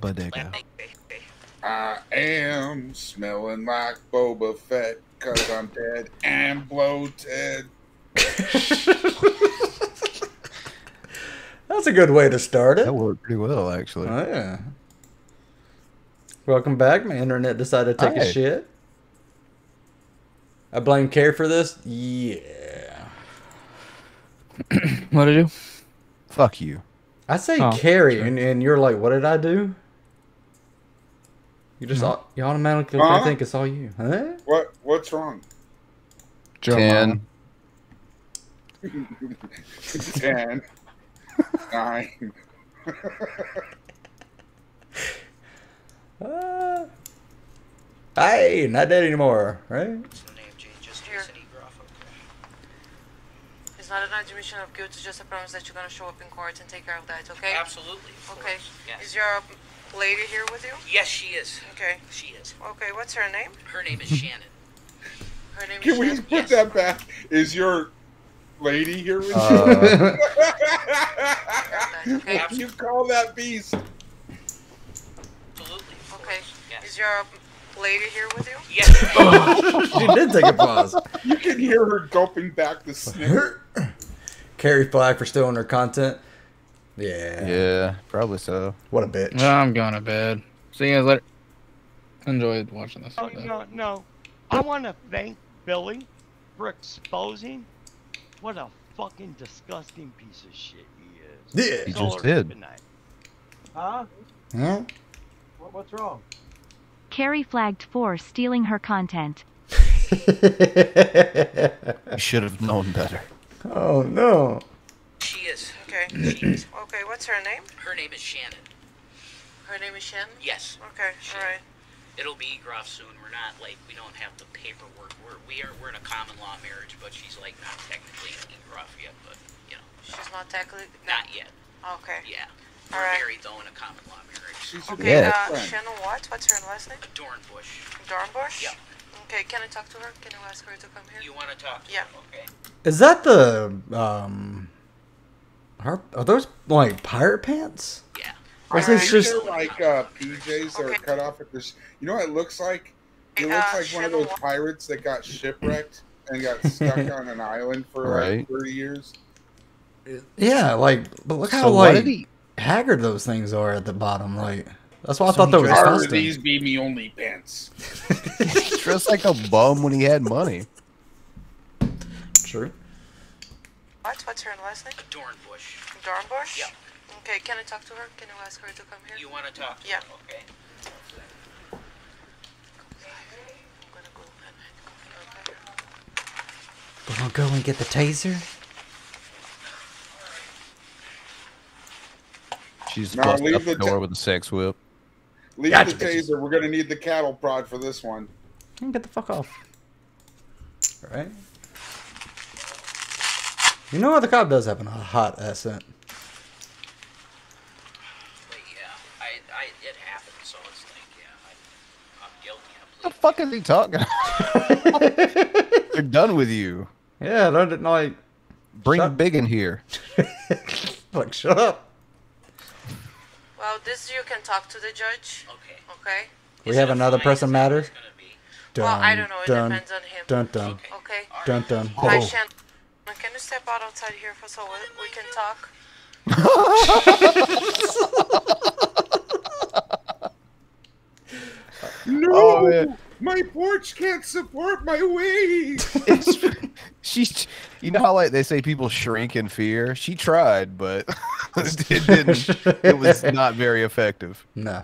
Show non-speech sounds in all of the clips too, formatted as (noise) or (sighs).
bodega. I am smelling like Boba Fett because I'm dead and bloated. That's a good way to start it. That worked pretty well, actually. Oh, yeah. Welcome back. My internet decided to take a shit. I blame Care for this. Yeah. (clears throat) What did I do? Fuck you. I say Oh, Carrie, sure. and, and you're like, what did I do? You just au- you automatically Huh? think it's all you, huh? What? What's wrong? Joe Ten. (laughs) Ten. Nine. Uh, (laughs) hey, not dead anymore, right? Name changes. Here. Jason. Groff, okay. It's not an admission of guilt, it's just a promise that you're gonna show up in court and take care of that, okay? Absolutely. of Okay. Yes. Is your lady here with you? yes, she is. Okay. She is. Okay, what's her name? Her name is Shannon. (laughs) Her name Can is we Shannon. put that back? Is your lady here with you? Uh, (laughs) Okay. What you call that beast? Absolutely. Okay. course, Yes. Is your lady here with you? Yes. (laughs) she did take a pause. You can hear her gulping back the snicker. Carrie flag for stealing her content. Yeah. yeah, probably so. What a bitch. I'm going to bed. See you guys later. Enjoyed watching this. No, no, no. I want to thank Billy for exposing what a fucking disgusting piece of shit he is. Yeah. He Solar just did. Kryptonite. Huh? Huh? What, what's wrong? Carrie flagged for stealing her content. (laughs) You should have known better. oh no. she is. Okay. (clears throat) Okay, what's her name? Her name is Shannon. Her name is Shannon? Yes. Okay, alright. It'll be Groff soon. We're not like we don't have the paperwork. We're we are we're in a common law marriage, but she's like not technically in Groff yet. But you know, She's not technically. not yet. Okay. Yeah. We're Alright. married though in a common law marriage. She's Okay, Yeah. uh, friend. Shannon what? What's her last name? Dornbush. Dornbush? Yep. Okay, can I talk to her? Can you ask her to come here? You want to talk? To Yeah. her? Okay. Is that the um are, are those like pirate pants? Yeah. Or is Alright. These just like uh, PJs that are cut off at this. You know what it looks like? It Uh, looks like one of those pirates that got shipwrecked and got stuck (laughs) on an island for like 30 years. Yeah, like but look how So like he? haggard those things are at the bottom. Like that's why I So thought he that was Are disgusting. these be me only pants? (laughs) dressed like a bum when he had money. True. What? What's her last name? Dornbush. Dornbush? Yeah. Okay, can I talk to her? Can you ask her to come here? You want to talk? To Yeah. Her? Okay. I'm go and okay? We're gonna go and get the taser. She's No, busting leave up the the door ta- with a sex whip. Leave Gotcha, the bitches. taser. We're gonna need the cattle prod for this one. Get the fuck off. Right? You know what? The cop does have a hot accent. But I, I, it happened, so it's like, yeah, I, I'm guilty. What the fuck is he talking about? (laughs) They're done with you. Yeah, I don't like. Bring Shut- Big in here. (laughs) Like, shut up. Well, this you can talk to the judge. Okay. Okay. We Is have another fine? person Is matter. it's gonna be? Dun, well, I don't know. It dun, depends on him. Dun dun Okay. dun dun. Hi, Oh. Shannon. Can you step out outside here for so we, we can talk? No, Oh, man. my porch can't support my weight. (laughs) She's, you know how like they say people shrink in fear. She tried, but (laughs) it didn't. It was not very effective. No.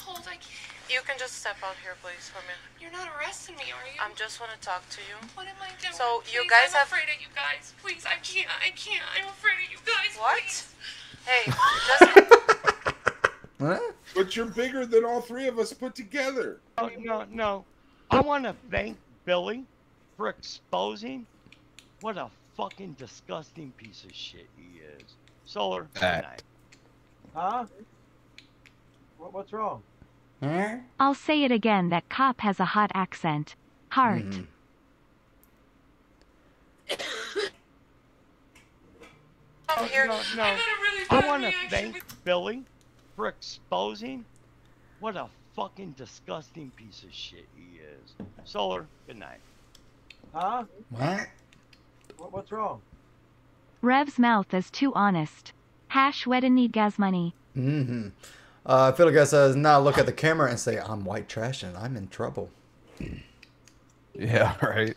Hold, I can't. You can just step out here, please, for me. You're not arresting me, are you? I am just want to talk to you. What am I doing? So, you guys I'm have- afraid of you guys. Please, I can't. I can't. I'm afraid of you guys. What? please. Hey, (laughs) just What? but you're bigger than all three of us put together. No, no, no. I want to thank Billy for exposing what a fucking disgusting piece of shit he is. Solar Fact. Kryptonite. Huh? What, what's wrong? Huh? I'll say it again that cop has a hot accent. Heart. Come (coughs) here. No, no. I really I want to thank with- Billy for exposing what a fucking disgusting piece of shit he is. Solar, good night. Huh? What? What, what's wrong? Rev's mouth is too honest. Hash wedding need gas money. Mm-hmm. Uh, Philip guy says, now look at the camera and say, I'm white trash and I'm in trouble. Yeah, (laughs) right.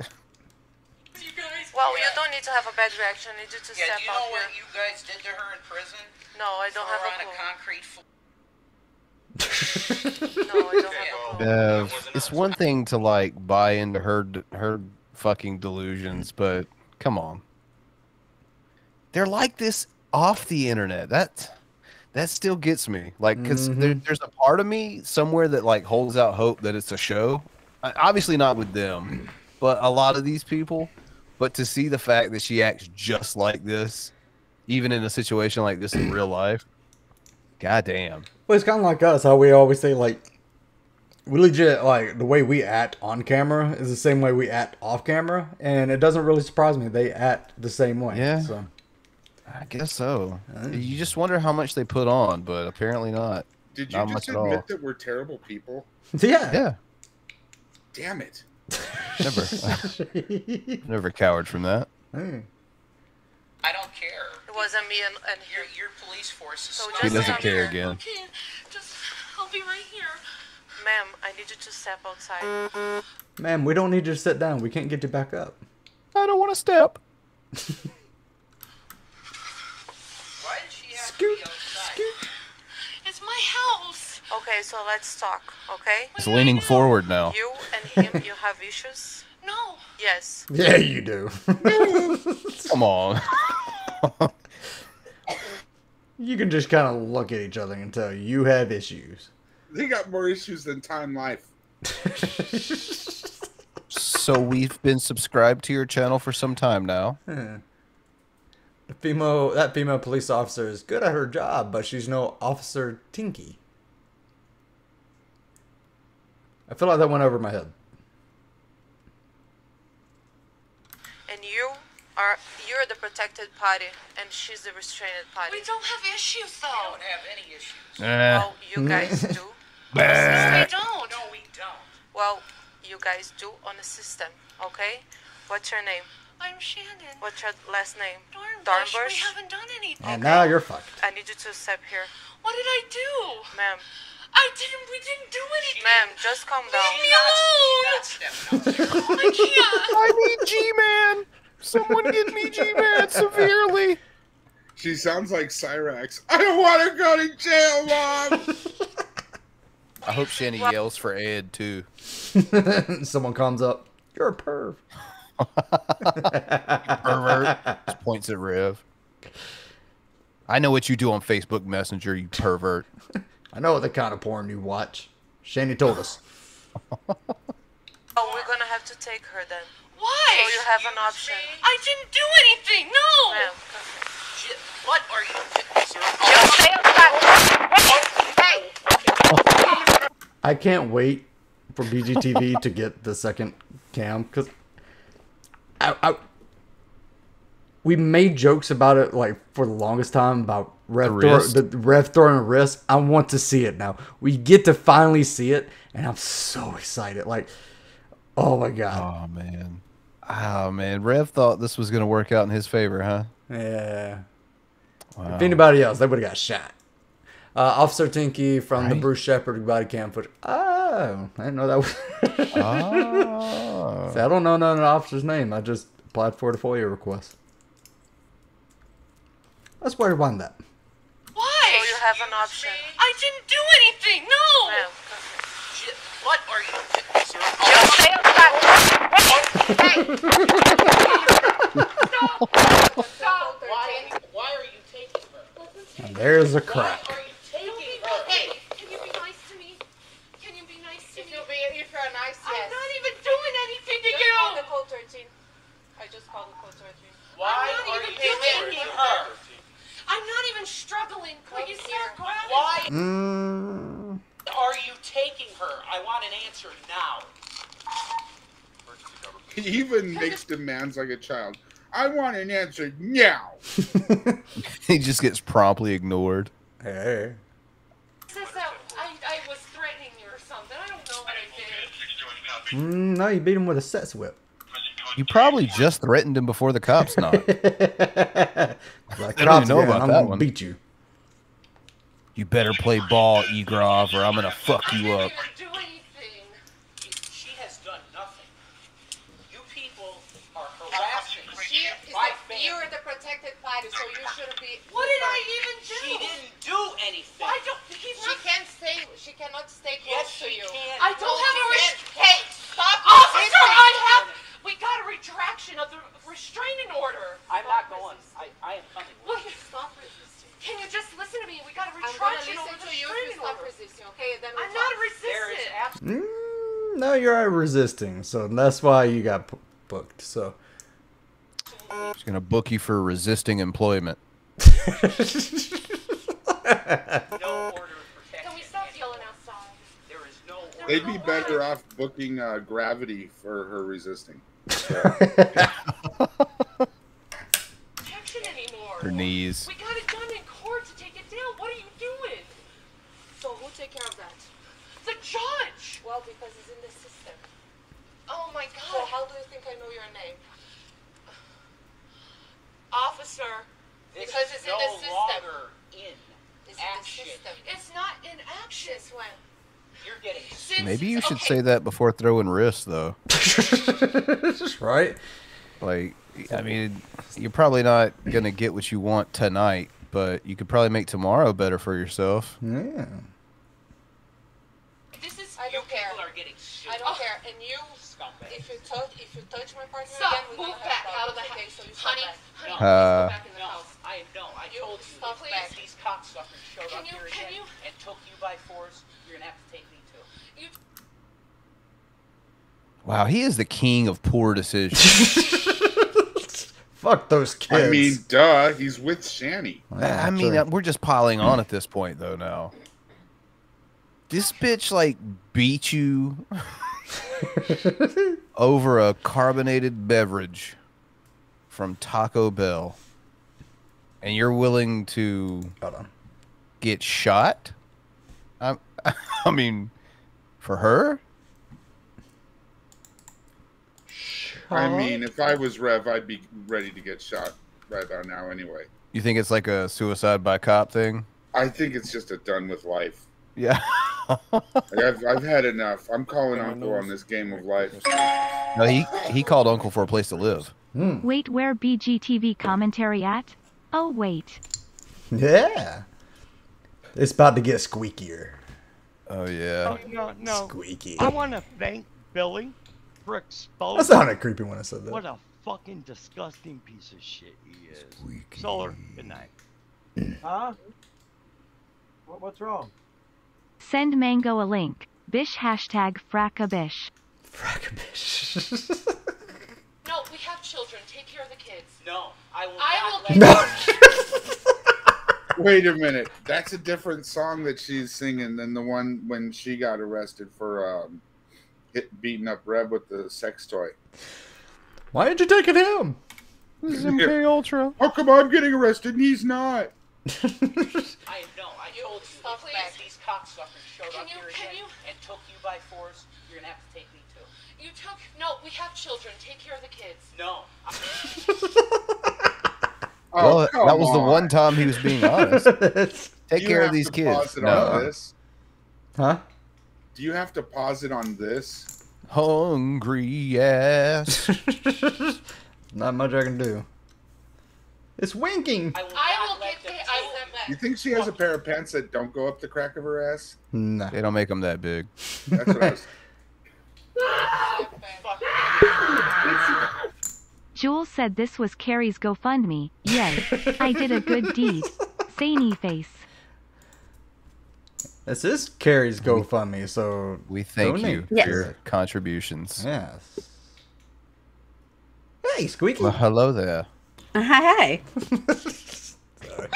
Well, you don't need to have a bad reaction. I need you to Yeah, step do you out know what here. you guys did to her in prison? No, I don't Throw her have on a a clue. concrete floor. (laughs) No, I don't have a clue. Uh, it's one thing to like buy into her her fucking delusions, but come on. They're like this off the internet. That that still gets me. Like, because there, mm-hmm. there's a part of me somewhere that like holds out hope that it's a show. Obviously not with them, but a lot of these people. But to see the fact that she acts just like this, even in a situation like this in real life, goddamn. Well, it's kind of like us, how we always say, like, we legit, like, the way we act on camera is the same way we act off camera. And it doesn't really surprise me. They act the same way. Yeah. So. I guess so. You just wonder how much they put on, but apparently not. Did you not just much all. admit that we're terrible people? (laughs) Yeah. Yeah. Damn it. Never, (laughs) (laughs) never cowered from that. I don't care. It wasn't me and, and Your, your police force is So smart. He doesn't care here. again. Okay, just I'll be right here. Ma'am, I need you to step outside. Ma'am, we don't need you to sit down. We can't get you back up. I don't want to step. Why did she have to be outside? It's my house. Okay, so let's talk, okay? He's leaning forward now. You and him, you (laughs) have issues? No. Yes. Yeah, you do. (laughs) Come on. (laughs) you can just kind of look at each other and tell you have issues. They got more issues than Time Life. so we've been subscribed to your channel for some time now. Hmm. The female, that female police officer is good at her job, but she's no Officer Tinky. I feel like that went over my head. And you are you're the protected party and she's the restrained party. We don't have issues though. We don't have any issues. Eh. Well, you mm-hmm. guys do. (laughs) we don't. No, we don't. Well, you guys do on the system, okay? What's your name? I'm Shannon. What's your last name? Dornbush. We haven't done anything. And now you're fucked. I need you to step here. What did I do? Ma'am. I didn't. We didn't do anything. Ma'am, just calm down. Leave me alone. (laughs) Oh, I can't. I need G-Man. Someone get me G-Man severely. She sounds like Cyrax. I don't want to go to jail, Mom. I hope Shanny yells for Ed too. (laughs) Someone comes up. You're a perv. Pervert. Just points at Rev. I know what you do on Facebook Messenger, you pervert. I know the kind of porn you watch. Shanny told us. Oh, we're gonna have to take her then. Why? So you have an option. I didn't do anything. No. Ma'am, What are you? I can't wait for BGTV to get the second cam because I, I, we made jokes about it like for the longest time about Rev, The throw, the Rev throwing a wrist. I want to see it now. We get to finally see it, and I'm so excited. Like, oh my god, Oh man. Oh man. Rev thought this was gonna work out in his favor, huh? yeah. Wow. If anybody else, they would have got shot. Uh, Officer Tinky from the Bruce Shepard body cam footage. Oh, I didn't know that was. (laughs) Oh. See, I don't know none of the officer's name. I just applied for the FOIA request. Let's rewind that. Why? so you have an option. I didn't do anything. No. Ma'am, what are you? Why? Why are you taking her? There's a Why crack. The code 13. I just called the code 13. Why are you giving him her? I'm not even struggling. Could you start grabbing Why mm. are you taking her? I want an answer now. He even makes demands like a child. I want an answer now. (laughs) he just gets promptly ignored. Hey. I, I was threatening you or something. I don't know what I did. Mm, no, you beat him with a sex whip. You probably just threatened him before the cops knocked. (laughs) Like, They don't cops even know again, about I'm that gonna one. beat you. You better play ball, Egrov, or I'm gonna fuck you up. She has done nothing. You people are harassing She is my you're the protected party, so you shouldn't be. What did I even do? She didn't do anything. Why don't he's she can't stay. She cannot stay close Yes, to she you. can. I don't No, have a she Hey, stop! Officer, resisting. I have. We got a retraction of the restraining order. I'm not going. I, I am coming. Will you stop resisting? Can you just listen to me? We got a I'm gonna retraction listen over the to you if restraining you stop order. resisting. Okay, then we'll I'm not resisting. There is Mm, no, you're resisting, so that's why you got booked. So She's gonna book you for resisting employment. (laughs) Can we stop yelling outside? There is no. They'd be better off booking uh, Gravity for her resisting. Protection anymore. Her knees. We got it done in court to take it down. What are you doing? So who take care of that? The judge. Well, because it's in the system. Oh my god. So god. how do you think I know your name? Officer. Because this it's is in the system. longer in It's action. in the system. It's not in action. Since when? You're getting Maybe you should say that before throwing wrists, though. (laughs) right? Like, I mean, you're probably not gonna get what you want tonight, but you could probably make tomorrow better for yourself. Yeah. This is I don't care. people are getting sued. I don't care. And you, Scumbag. if you touch, if you touch my partner Stop. again, we're Move gonna back out of the house. Okay, so you stop honey, back. honey, Uh, please go back in the no, house. I know. I You told you. stop if back. these cocksuckers showed Can up you- here again you- and took you by force, you're gonna have to take me too. You Wow, he is the king of poor decisions. (laughs) (laughs) Fuck those kids. I mean, duh, he's with Shanny. I mean, uh, we're just piling on at this point, though. Now, this bitch like beat you (laughs) over a carbonated beverage from Taco Bell, and you're willing to Hold on. get shot. I, (laughs) I mean, for her. I mean, if I was Rev, I'd be ready to get shot right about now anyway. You think it's like a suicide by cop thing? I think it's just a done with life. Yeah. (laughs) Like, I've, I've had enough. I'm calling Uncle on this game of life. No, he he called Uncle for a place to live. Hmm. Wait, where BGTV commentary at? Oh, wait. Yeah. It's about to get squeakier. Oh yeah. Oh, no, no. Squeaky. I want to thank Billy for exposing. That sounded creepy when I said that. What a fucking disgusting piece of shit he is. Squeaky. Solar, uh, good night. (clears throat) Huh? What, what's wrong? Send Mango a link. Bish hashtag frackabish. Frackabish. (laughs) No, we have children. Take care of the kids. No, I will I not will let keep (laughs) Wait a minute. That's a different song that she's singing than the one when she got arrested for um, hit, beating up Rev with the sex toy. Why did you take it him? This is MK Ultra. How come I'm getting arrested and he's not? (laughs) I know. I told you. stop if back. these cocksuckers showed Can up you- here can again you- and took you by force, you're gonna have to take me too. You took. No, we have children. Take care of the kids. No. (laughs) (laughs) Oh, well, that was the one time he was being (laughs) honest. Take You care of these kids. Pause No. this. Huh? Do you have to pause it on this? Hungry ass. (laughs) Not much I can do. It's winking. I will, I will get them the. take I will You think she has a pair of pants that don't go up the crack of her ass? Nah. They don't make them that big. That's what I was. (laughs) Jules said this was Carrie's GoFundMe. Yay. I did a good deed. Zany face. This is Carrie's GoFundMe, so We thank donate. you for Yes. your contributions. Yes. Hey, Squeaky. Well, hello there. Uh, hi, hi. (laughs)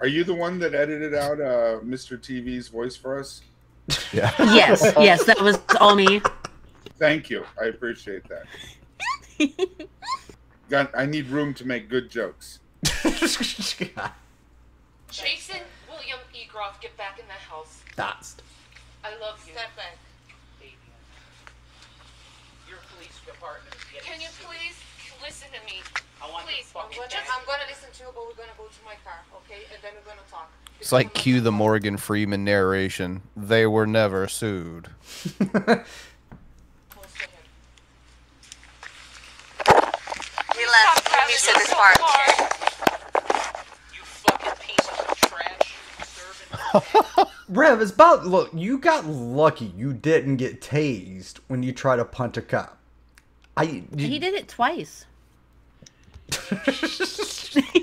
Are you the one that edited out uh, Mr. TV's voice for us? Yeah. Yes, yes, that was all me. Thank you. I appreciate that. (laughs) Got, I need room to make good jokes. (laughs) Jason William Egroff, get back in the house. That's I love you. Step back. Baby. your police department is Can you please listen to me? I want Please, you I'm gonna, I'm gonna listen to you, but we're gonna go to my car, okay? And then we're gonna talk. It's like cue the Morgan Freeman narration. They were never sued. (laughs) Relax. Let me say this part. You fucking pieces (laughs) of trash. Serving. Rev, it's about look. You got lucky. You didn't get tased when you tried to punt a cop. I He did it twice. (laughs) (laughs)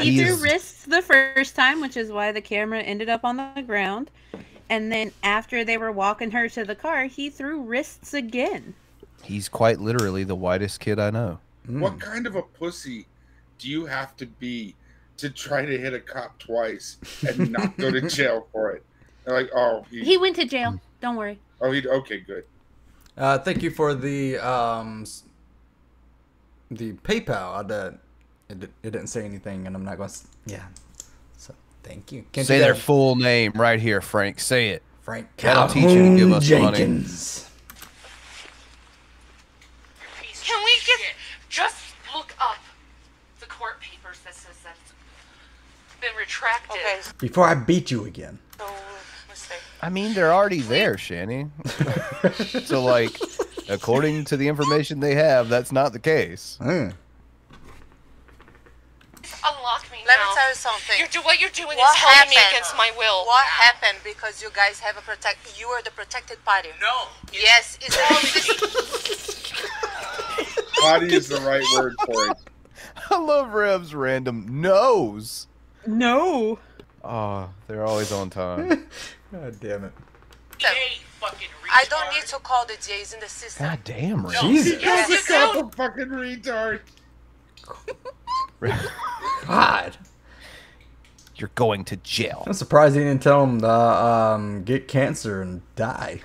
He He threw wrists the first time, which is why the camera ended up on the ground. And then after they were walking her to the car, he threw wrists again. He's quite literally the whitest kid I know. What kind of a pussy do you have to be to try to hit a cop twice and not go to (laughs) jail for it? They're like, oh, he, He went to jail. Don't worry. oh, he, okay, good. Uh, thank you for the um, the PayPal. I did, it, it didn't say anything, and I'm not going. to Yeah. So thank you. Can't Say you their full name right here, Frank. Say it. Frank That'll teach you to give us money. Jenkins. Can we just just look up the court papers that says that's been retracted? Okay. Before I beat you again. So mistake. I mean, they're already there, Shanny. (laughs) so, like, according to the information they have, that's not the case. Hmm. Unlock me Let now. me tell you something. You're do- what you're doing What is holding me against my will. What happened? Because you guys have a protect. You are the protected party. No. Yes, it's (laughs) Body is the (laughs) right word for it. I love Rev's random nose. No. Oh, they're always on time. (laughs) God damn it. Hey, fucking I don't need to call the J's in the system. God damn, Rev. Jesus. Yes, He's you a a fucking retard. (laughs) God. You're going to jail. I'm surprised he didn't tell him to um, get cancer and die.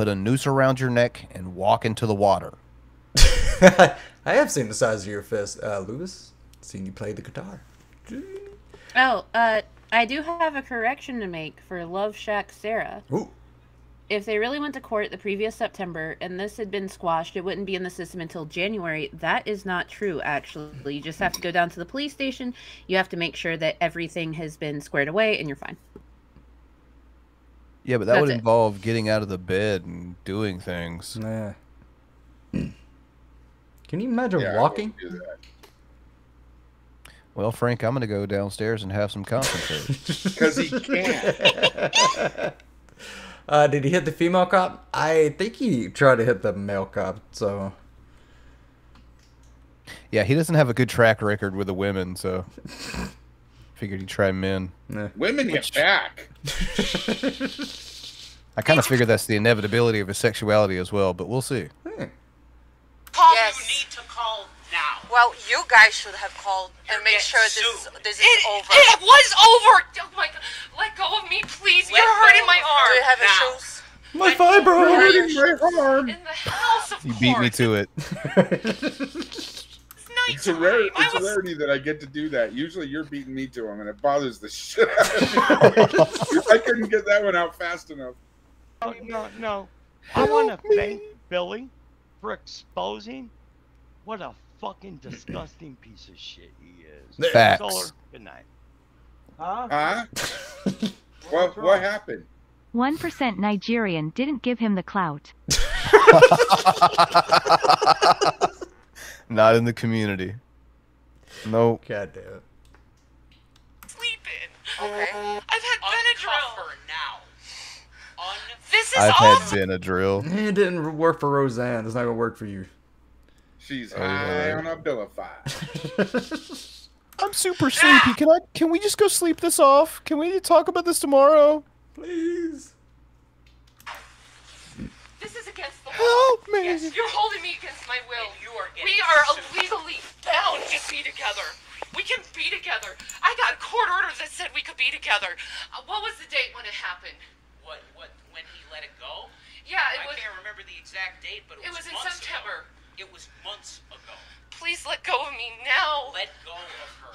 Put a noose around your neck and walk into the water. (laughs) I have seen the size of your fist, uh, Lewis. Seen you play the guitar. Oh, uh, I do have a correction to make for Love Shack Sarah. Ooh. If they really went to court the previous September and this had been squashed, it wouldn't be in the system until January. That is not true, actually. You just have to go down to the police station. You have to make sure that everything has been squared away and you're fine. Yeah, but that That's would it. involve getting out of the bed and doing things. Yeah. (clears throat) Can you imagine Yeah, walking? wouldn't do that. Well, Frank, I'm going to go downstairs and have some concentrate. (laughs) Because he can't. (laughs) Uh, did he hit the female cop? I think he tried to hit the male cop. So yeah, he doesn't have a good track record with the women, so (laughs) figured he'd try men. Women hit back. (laughs) I kind of figure that's the inevitability of his sexuality as well, but we'll see. Hmm. Call Yes. you need to call now. Well, you guys should have called and You're make getting sure this is, this is It, over. it was over. Oh my god. Let go of me, please. Let You're hurting my arm. Do you have now. your shoes? my fibro. Hurting my arm. In the house of You beat me to it. (laughs) It's a rare, it's a rarity that I get to do that. Usually, you're beating me to him, and it bothers the (laughs) shit out of me. (laughs) I couldn't get that one out fast enough. No, no, no. I want to thank Billy for exposing what a fucking disgusting piece of shit he is. Facts. Solar, good night. Huh? Huh? (laughs) what what happened? 1% Nigerian didn't give him the clout. Not in the community. Nope. God damn it. Sleeping. Okay. I've had Benadryl. her now. Un- This is I've all. had Benadryl. It didn't work for Roseanne. It's not gonna work for you. She's Oh, high yeah. on Abilify. (laughs) I'm super sleepy. Can I? Can we just go sleep this off? Can we talk about this tomorrow? Please. This is against the law. Help me. Yes, you're holding me against my will. And you are getting We are sued. illegally bound to be together. We can be together. I got a court orders that said we could be together. Uh, what was the date when it happened? What? What? When he let it go? Yeah, it I was. I can't remember the exact date, but it, It was in months September. Ago. It was months ago. Please let go of me now. Let go of her.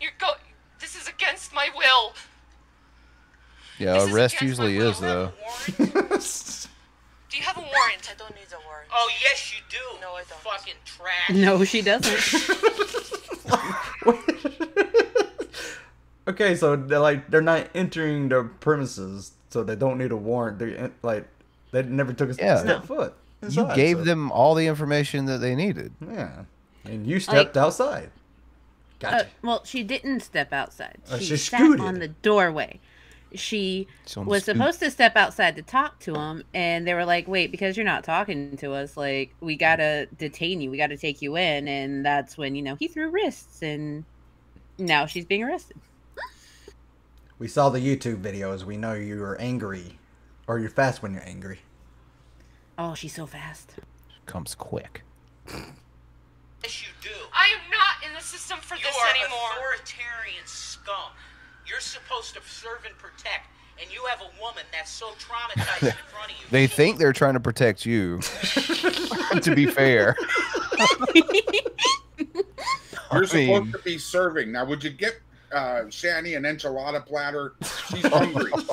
You're go. This is against my will. Yeah, This arrest against usually is though. (laughs) Do you have a warrant? I don't need a warrant. Oh yes, you do. No, I don't. Fucking trash. No, she doesn't. (laughs) Okay, so they're like they're not entering the premises, so they don't need a warrant. They en- like they never took a Yeah. step No. foot. You gave so- them all the information that they needed. Yeah, and you stepped outside. Gotcha. Uh, well, she didn't step outside. Uh, She she sat scooted. on the doorway. She She's on the was scoot. supposed to step outside to talk to him, and they were like, "Wait, because you're not talking to us, like we gotta detain you. We gotta take you in." And that's when you know he threw wrists, and now she's being arrested. We saw the YouTube videos. We know you are angry, or you're fast when you're angry. Oh, she's so fast. Comes quick. Yes, you do. I am not in the system for You this are anymore. authoritarian scum. You're supposed to serve and protect, and you have a woman that's so traumatized in front of you. They think they're trying to protect you. (laughs) to be fair. You're I supposed mean- to be serving. Now, would you get uh, Shanny an enchilada platter? She's hungry. (laughs) Medical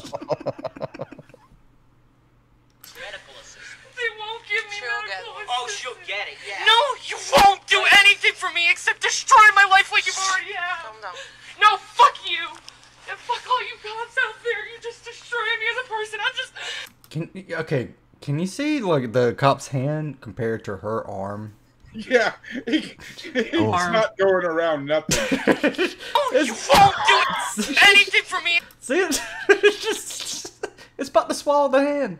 assistance. They won't give me medical Oh, she'll get it. Yeah. No, you won't do anything for me except destroy my life like you've already have. Calm down. No, fuck you. And fuck all you cops out there. You just destroyed me as a person. I'm just. Can okay? Can you see like the cop's hand compared to her arm? yeah, he- he's Oh. not going around nothing. (laughs) Oh, you won't do anything for me. (laughs) See it? (laughs) it's just it's about to swallow the hand.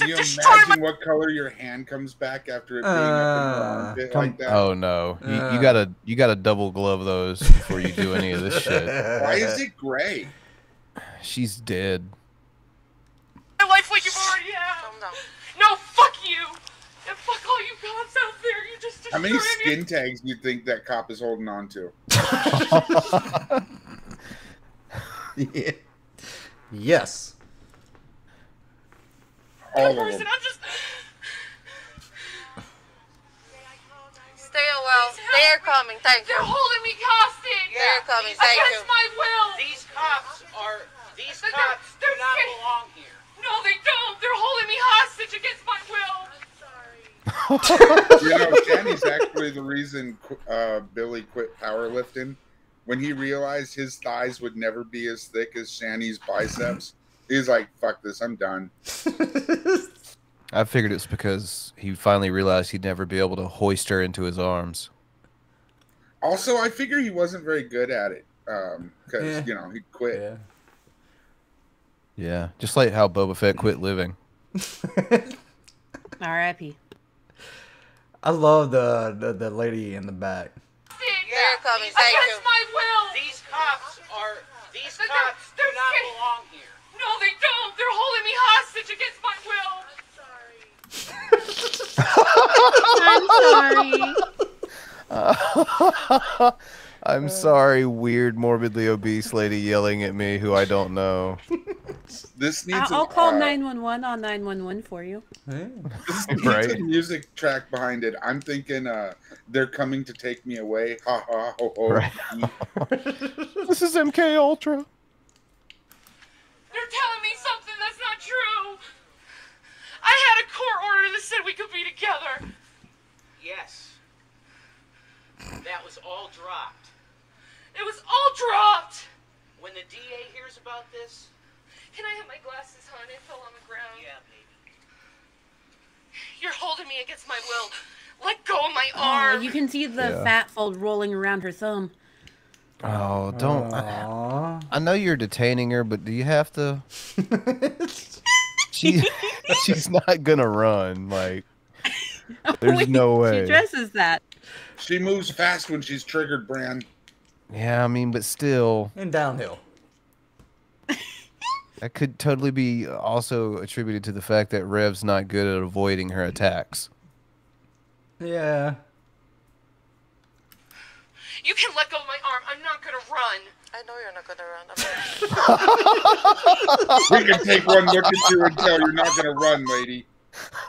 Can you destroy my- imagine what color your hand comes back after it being up in your Uh, armpit come- like that? Oh no. You, Uh. you gotta you gotta double glove those before you do any of this shit. (laughs) Why is it gray? She's dead. My life like you've already have. No, fuck you. And fuck all you cops out there. You just How destroyed many me. skin tags do you think that cop is holding on to? (laughs) Yeah. Yes. All of person. them. I'm just. Stay a while. They're coming. Thank you. They're holding me hostage. They're coming. Thank you. Against my will. These cops are. These They're- cops they're not scared. belong here. No, they don't. They're holding me hostage against my will. Sorry. You know, Shanny's actually the reason uh, Billy quit powerlifting. When he realized his thighs would never be as thick as Shanny's biceps, he's like, "Fuck this, I'm done." (laughs) I figured it's because he finally realized he'd never be able to hoist her into his arms. Also, I figure he wasn't very good at it um, because Yeah. you know he quit. Yeah. Yeah, just like how Boba Fett quit living. (laughs) R.I.P. I love the, the the lady in the back. They're coming. Thank you. Against my will. These cops are. These They're- cops do they're not belong here. No, they don't. They're holding me hostage against my will. I'm sorry. I'm sorry, (laughs) I'm sorry, weird, morbidly obese lady yelling at me who I don't know. (laughs) This needs. I'll, a- I'll call uh, 911 on 911 for you. This (laughs) needs Right. a music track behind it. I'm thinking uh, they're coming to take me away. Ha ha ho ho. Right. this is MK Ultra. They're telling me something that's not true. I had a court order that said we could be together. Yes. That was all dropped. It was all dropped. When the DA hears about this, Can I have my glasses, hon? It fell on the ground. yeah, baby. You're holding me against my will. Let go of my oh, arm. Oh, arm. you can see the Yeah. fat fold rolling around her thumb. Oh, don't. Aww. I know you're detaining her, but do you have to? (laughs) She, she's not gonna run. Like, (laughs) there's Wait, no way. She dresses that. She moves fast when she's triggered, Bran. Yeah, I mean, but still, And downhill. (laughs) that could totally be also attributed to the fact that Rev's not good at avoiding her attacks. Yeah. You can let go of my arm. I'm not gonna run. I know you're not gonna run. I'm (laughs) We can take one look at you and tell you're not going to run, lady. (laughs)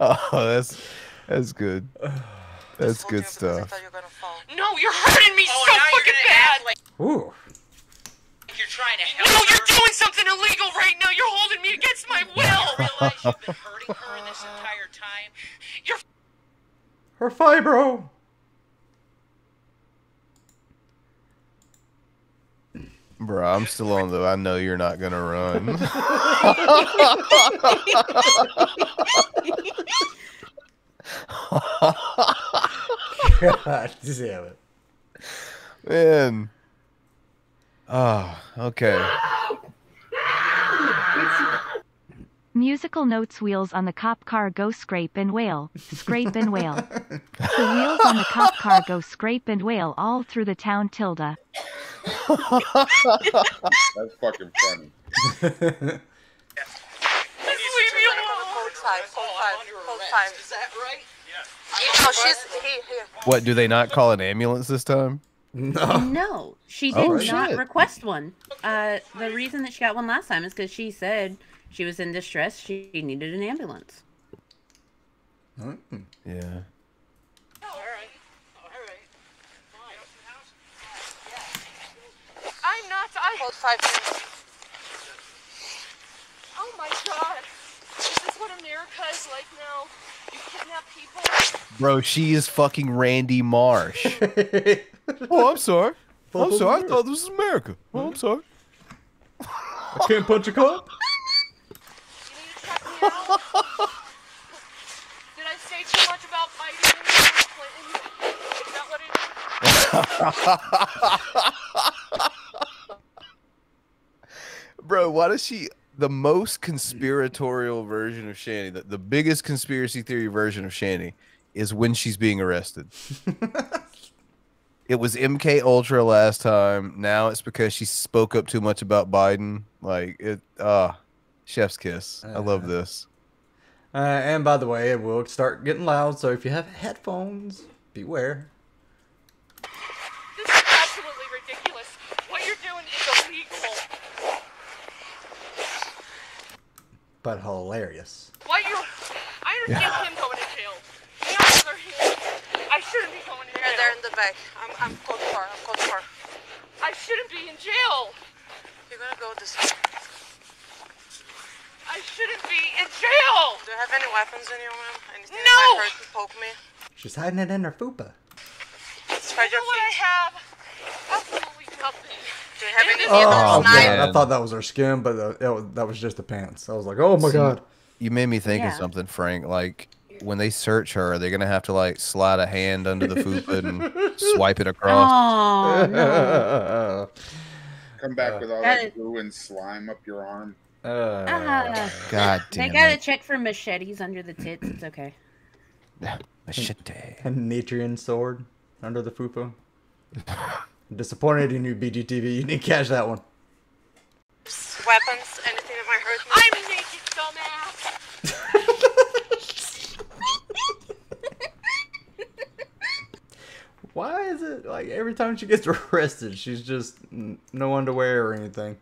oh, that's that's good. (sighs) That's good stuff. No, you're hurting me Oh, so fucking bad. like Ooh. you're trying to help No, her. you're doing something illegal right now. You're holding me against my will. realize you've been hurting her this entire time? You're fibro. Bro, I'm still on the I know you're not gonna run. (laughs) God damn it. Man. Oh, okay. Musical notes wheels on the cop car go scrape and wail, scrape and wail. (laughs) The wheels on the cop car go scrape and wail all through the town Tilda. That's fucking funny. What do they not call an ambulance this time? No. No, she Oh, did not shit. request one. Uh, the reason that she got one last time is because she said she was in distress. She needed an ambulance. Mm. Yeah. All right, all right. I'm not. I. Hold five minutes. Oh my god. Is this what America is like now? You kidnap people? Bro, she is fucking Randy Marsh. (laughs) oh, I'm sorry. I'm sorry. I thought this was America. Oh, I'm sorry. I can't punch a cop. (laughs) Did I say too much about is? (laughs) Bro, why does she the most conspiratorial version of Shanny, the, the biggest conspiracy theory version of Shanny is when she's being arrested. it was MK Ultra last time. Now it's because she spoke up too much about Biden. Like it uh chef's kiss. I love this. Uh, and by the way, it will start getting loud, so if you have headphones, beware. This is absolutely ridiculous. What you're doing is illegal. But hilarious. What you? I understand him going to jail. Me on the other hand, I shouldn't be going to jail. Yeah, they're in the back. I'm, I'm code four. I'm code four. I shouldn't be in jail. You're gonna go this way. I shouldn't be in jail. Do you have any weapons in you, ma'am? Anything No! that might hurt and poke me? She's hiding it in her fupa. Spread You your know what I feet. have? Absolutely nothing. Do you have any Oh, needles. God. I thought that was her skin, but uh, that was, that was just the pants. I was like, oh my See, god. You made me think Yeah. of something, Frank. Like when they search her, they're gonna have to like slide a hand under the fupa and swipe it across. Oh no! (laughs) Come back with all That that is- glue and slime up your arm. Uh, Ah. (laughs) God They gotta it. check for machetes under the tits. It's okay. (coughs) Machete. a Natrian sword under the fupa. Disappointed in you, BGTV. You didn't catch that one. Weapons, anything that might hurt me? I'm naked, dumbass. (laughs) Why is it like every time she gets (laughs) arrested, she's just n- no underwear or anything?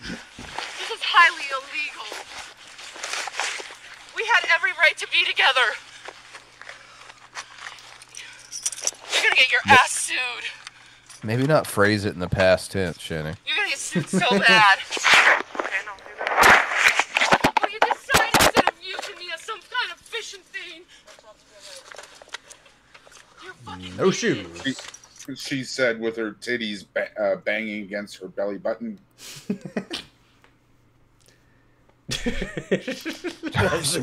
This is highly illegal. We had every right to be together. You're gonna get your ass sued. Maybe not phrase it in the past tense, Shanny. You're gonna get sued so bad. Okay, no, you're gonna... Will you decide instead of using me as some kind of fishing thing? You're fucking No shoes. She, she said with her titties ba- uh, banging against her belly button. (laughs) That's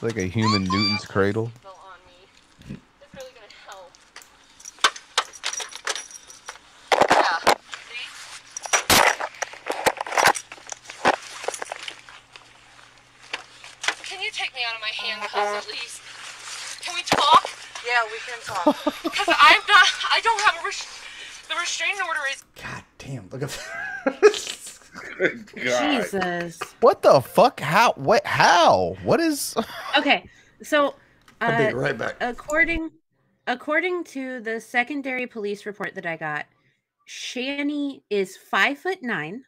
What is she- BGTV. Like a human Newton's cradle. fell on me. It's really gonna help. Yeah. See? Can you take me out of my handcuffs at least? Can we talk? Yeah, we can talk. (laughs) Because I'm not. I don't have a res- the restraining order is. God damn! Look at that. Good (laughs) God. (laughs) Jesus. What the fuck? How? What? How? What is? (laughs) Okay, so I'll be uh, right back. according according to the secondary police report that I got, Shanny is five foot nine.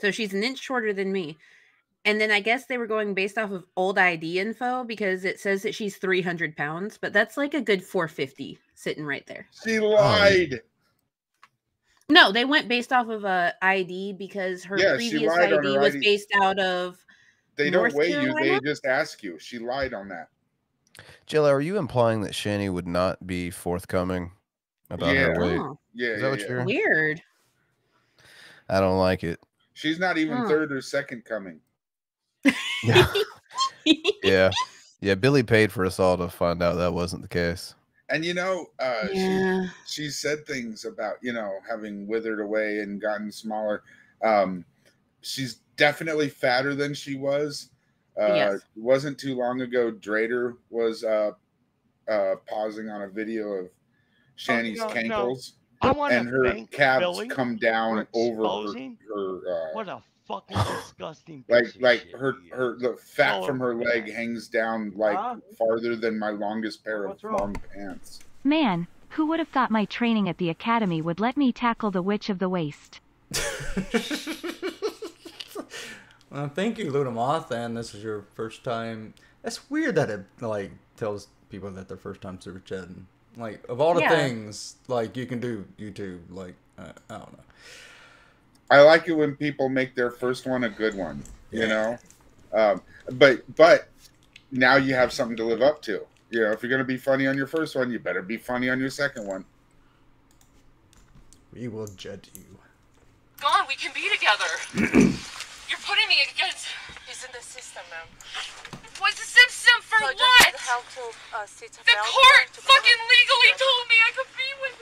So she's an inch shorter than me. And then I guess they were going based off of old ID info because it says that she's 300 pounds, but that's like a good 450 sitting right there. She lied. No, they went based off of a ID because her Yeah, previous ID her was ID. based out of. They North don't weigh you. They just ask you. She lied on that. Jilla, are you implying that Shanny would not be forthcoming about her Yeah. weight? Oh, Yeah, Is yeah, what yeah. you're? weird. I don't like it. She's not even Huh. third or second coming. Yeah. (laughs) yeah. Yeah. Billy paid for us all to find out that wasn't the case. And you know, uh, Yeah. she she said things about you know having withered away and gotten smaller. Um, she's definitely fatter than she was. Uh, Yes. Wasn't too long ago. Drader was uh, uh, pausing on a video of Shanny's Oh, no, cankles, and her calves Billy come down over her, her uh, what a fucking (laughs) disgusting. like like her he her the fat So from her leg hangs down like Huh? farther than my longest pair of wrong? long pants. Man, who would have thought my training at the academy would let me tackle the witch of the waste? (laughs) Well, thank you, Luna Moth, and this is your first time. That's weird that it like tells people that their first time super chatting. Like of all the Yeah. things like you can do YouTube, like uh, I don't know. I like it when people make their first one a good one, you know. Um, but but now you have something to live up to. You know, if you're gonna be funny on your first one, you better be funny on your second one. We will judge you. Gone, we can be together. (clears throat) You're putting me against. He's in the system, ma'am. What's the system for So what? just to uh, sit The court to fucking legally told me I could be with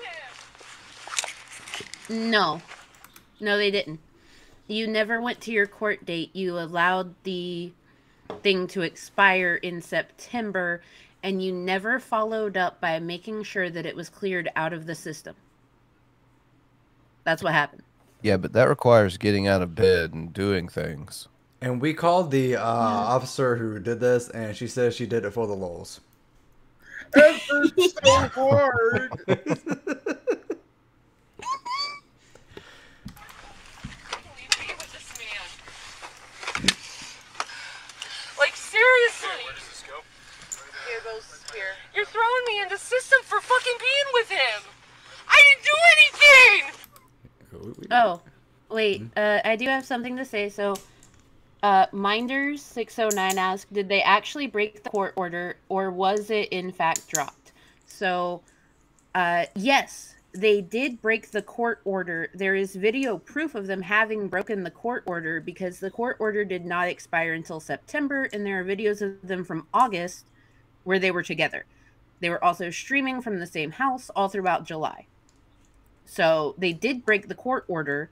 him. No. No, they didn't. You never went to your court date. You allowed the thing to expire in September, and you never followed up by making sure that it was cleared out of the system. That's what happened. Yeah, but that requires getting out of bed and doing things. And we called the uh, officer who did this, and she says she did it for the lulz. Effort's so hard. (laughs) Leave me with this man. Like seriously. Where does this go? Here goes throwing me in the system for fucking being with him. I didn't do anything. Oh, wait. Uh, I do have something to say. So, uh, Minders six oh nine asked, did they actually break the court order, or was it in fact dropped? So, uh, yes, they did break the court order. There is video proof of them having broken the court order because the court order did not expire until September, and there are videos of them from August where they were together. They were also streaming from the same house all throughout July. So they did break the court order,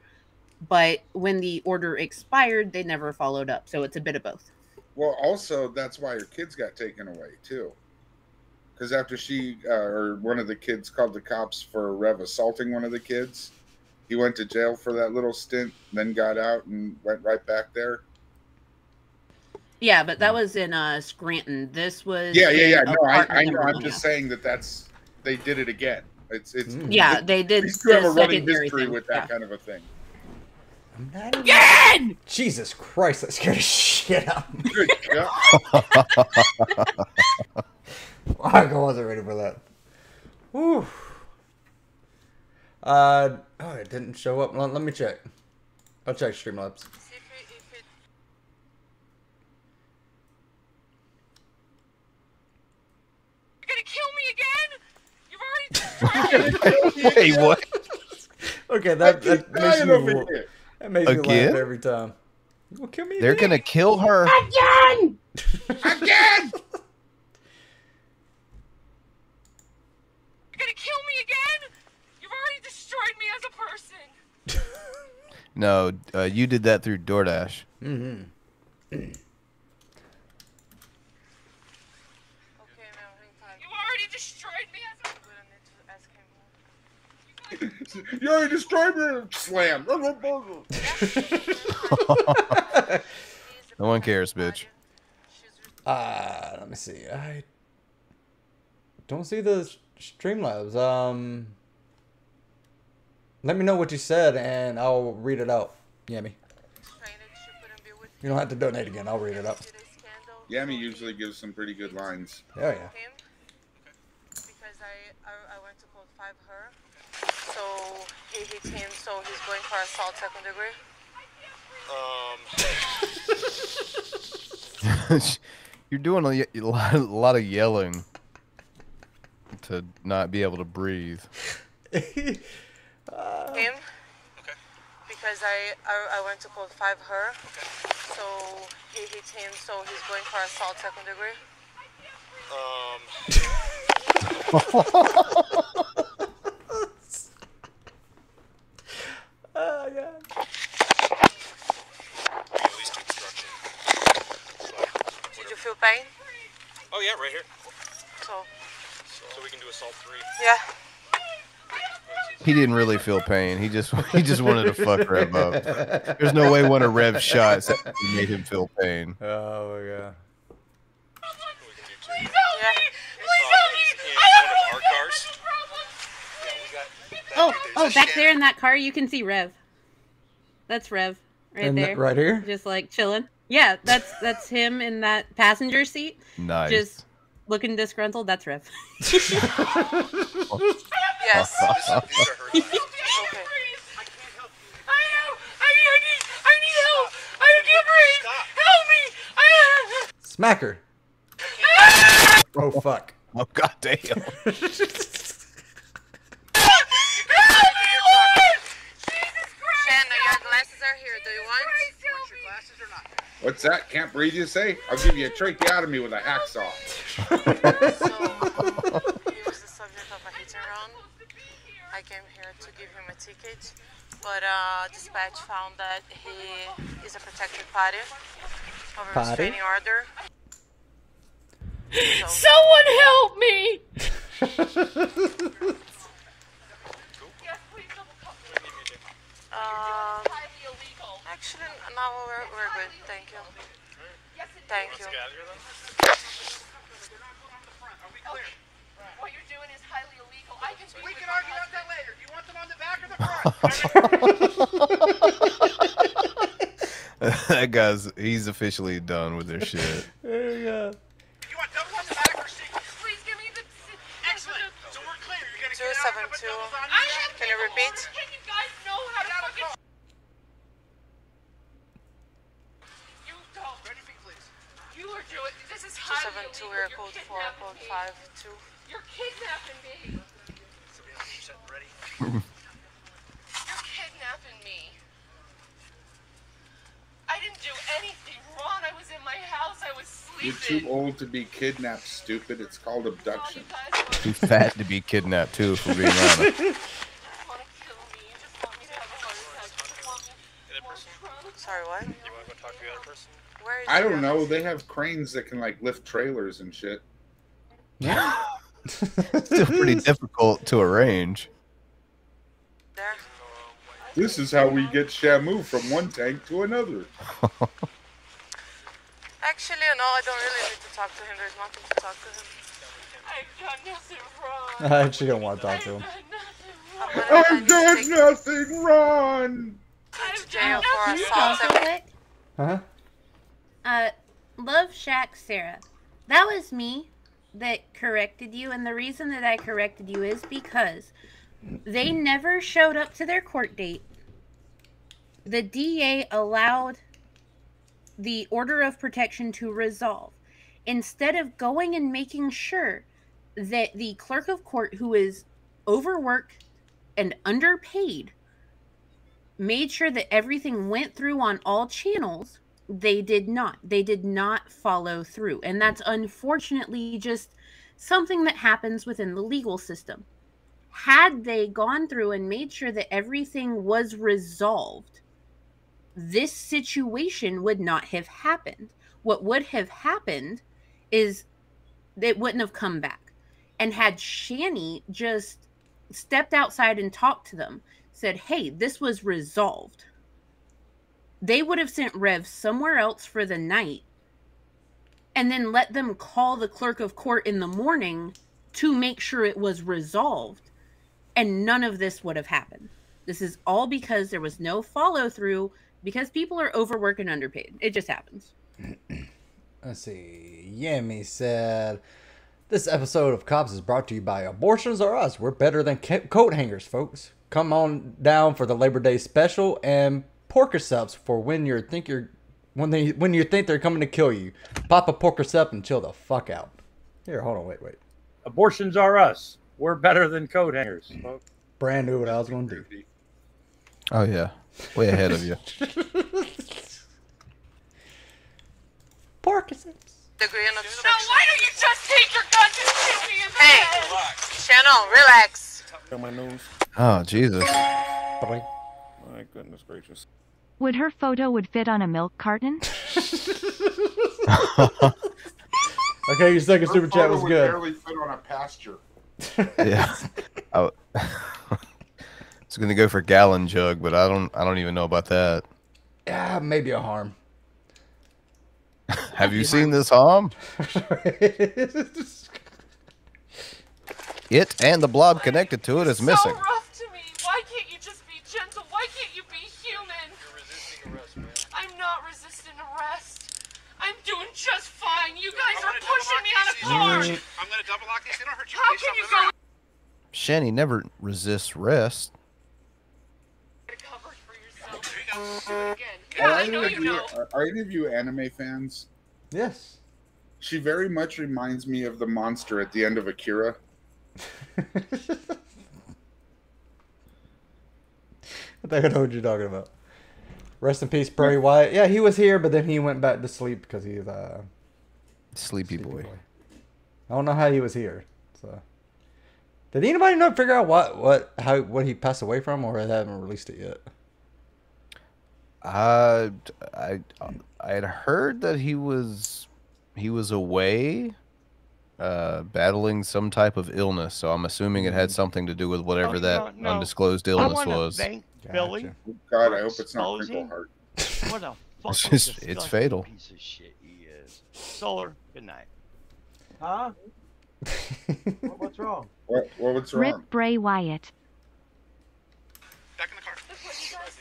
but when the order expired, they never followed up. So it's a bit of both. Well, also that's why her kids got taken away too. Because after she uh, or one of the kids called the cops for Rev assaulting one of the kids, he went to jail for that little stint, then got out and went right back there. Yeah, but that was in uh Scranton. This was Yeah, yeah, yeah. No, I, I know. I'm just saying that that's they did it again. It's it's Yeah, they did We still have the a running history thing, with that yeah. kind of a thing. Again! Jesus Christ, that scared the (laughs) shit out of me. Good God. (laughs) I wasn't ready for that. Whew. Uh, oh, it didn't show up. Let, let me check. I'll check Streamlabs. See if it, if it You're gonna kill me again? You've already destroyed me. (laughs) Wait, what? Okay, that, that makes dying me over wa- here. that makes me Again? laugh every time. You gonna kill me? They're again? gonna kill her. Again! Again! (laughs) You're gonna kill me again? You've already destroyed me as a person. (laughs) No, uh, you did that through DoorDash. (clears throat) Mm-hmm. okay, ma'am, hang tight. You already destroyed me as a We don't need to ask him more. (laughs) you already destroyed me. Slam. No one cares, bitch. Uh, let me see. I don't see the Streamlabs. Um, let me know what you said, and I'll read it out. Yami. You don't have to donate again. I'll read it out. Yami usually gives some pretty good lines. Oh yeah. 5. So he hits him, so he's going for assault second degree. Um, (laughs) You're doing a, a lot, a lot of yelling to not be able to breathe. (laughs) him. Okay. Because I, I I went to code five her. Okay. So he hits him, so he's going for assault second degree. (laughs) Oh, God. at least instruction. Did you feel pain? Oh yeah, right here. So So we can do assault three. yeah. He didn't really feel pain. He just he just wanted to fuck Rev up. There's no way one of Rev's shots made him feel pain. Oh, my God. Yeah. In one of our cars. Yeah, we got. Oh, oh, back there in that car, you can see Rev. That's Rev, right And that- there, right here? just like chilling. Yeah, that's that's him in that passenger seat, Nice. just looking disgruntled. That's Rev. (laughs) Yes. These are her thighs. Okay. I know. I, I need. I need help. I can't breathe. Help me. I. Smack her. Oh, fuck. Oh god damn. Shanna, your glasses are here. Do you want? What's that? Can't breathe, you say? I'll give you a tracheotomy with a hacksaw. So (laughs) he was the subject of a hit and run. I came here to give him a ticket, but uh, dispatch found that he is a protected party of a Party? restraining order. (laughs) So, Someone help me. (laughs) um, actually, now we're, we're good. Thank you. Thank you. What you're doing is highly illegal. I can We can argue about that later. Do you want them on the back or the front? (laughs) that guy's he's officially done with their shit. There you go. you want double on the back or single? Please give me the. Excellent. So we're clear. You're gonna Two get out seven and put two. doubles on I your have back? Can you repeat? Can you guys know how to fucking? You don't. Ready, feet, please. You are doing. This is Two highly seven We're You're code four. kidnapping Code five two. You're kidnapping me. Set, ready? You're kidnapping me. I didn't do anything wrong. I was in my house. I was You're too old to be kidnapped, stupid. It's called abduction. you guys want He's fat to be kidnapped too, if we're being honest. (laughs) to kill me. You just want me to have a heart attack. You just want me The other person? drunk. Sorry, what? You want to go talk to the other person? Where is I don't know. They have cranes that can like lift trailers and shit. (laughs) Still pretty difficult to arrange. There. This is how we get Shamu from one tank to another. (laughs) Actually, no, I don't really need to talk to him. There's nothing to talk to him. I've done nothing wrong. I actually don't want to talk I've to him. done nothing wrong. I'm gonna I've done nothing wrong. I've done nothing assault. Also, Seven. Huh? Uh, Love Shack Sarah. That was me that corrected you, and the reason that I corrected you is because they never showed up to their court date. The DA allowed the order of protection to resolve instead of going and making sure that the clerk of court, who is overworked and underpaid, made sure that everything went through on all channels they did not they did not follow through. And that's unfortunately just something that happens within the legal system. Had they gone through and made sure that everything was resolved this situation would not have happened. What would have happened is it wouldn't have come back. And had Shanny just stepped outside and talked to them said hey this was resolved they would have sent Rev somewhere else for the night and then let them call the clerk of court in the morning to make sure it was resolved. And none of this would have happened. This is all because there was no follow through because people are overworked and underpaid. It just happens. (clears throat) Let's see. Yemi said, This episode of Cops is brought to you by Abortions Are Us. We're better than coat hangers, folks. come on down for the Labor Day special and Porkerceps for when you think you're when they when you think they're coming to kill you. Pop a Porkercep and chill the fuck out. Here, hold on, wait, wait. Abortions are us. We're better than coat hangers. folks. Bran knew what I was going to do. Oh yeah, way ahead of you. Porkerceps. Degree in Now, why don't you just take your gun and shoot me in the Hey, head? Channel, relax. On my. Oh Jesus. My goodness gracious. Would her photo would fit on a milk carton? (laughs) Okay, your second Her super chat photo was would good. Barely fit on a pasture. (laughs) yeah. (laughs) I was gonna go for gallon jug, but I don't. I don't even know about that. Yeah, maybe a harm. Have you seen this harm? It and the blob connected to it is missing. So rough to me. Why can't you just be gentle? Why can't you be human? You're resisting arrest, man. I'm not resisting arrest. I'm doing just fine. You guys I'm are gonna double pushing lock me on a these. car. I'm gonna double lock these. They don't hurt you. How Please can you go. Shanny never resists rest. cover for yourself? Do it again. Are Yeah, any of you you know. are, are any of you anime fans? Yes. She very much reminds me of the monster at the end of Akira. (laughs) I think I know what you're talking about. Rest in peace, Bray Wyatt. Yeah, he was here, but then he went back to sleep because he's uh, Sleepy boy. I don't know how he was here. So, did anybody know figure out what what how what he passed away from, or they haven't released it yet? Uh, I I had heard that he was he was away, uh, battling some type of illness. So I'm assuming it had something to do with whatever Oh, that no, no. undisclosed illness want was. thank Billy. God, I hope it's not exposing Crinkle Heart. What a (laughs) It's just- it's fatal. piece of shit he is. Solar, good night. Huh? (laughs) What- What's wrong? What, what what's wrong? Rip Bray Wyatt. Back in the car. Look what you guys